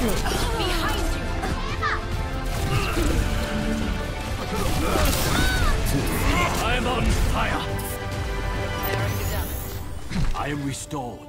I am on fire. I am restored.